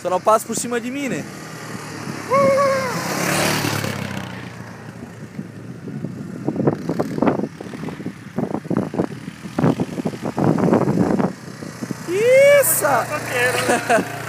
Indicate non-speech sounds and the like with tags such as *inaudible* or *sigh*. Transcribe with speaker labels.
Speaker 1: Só não passa por cima de mim, né? Isso! *laughs*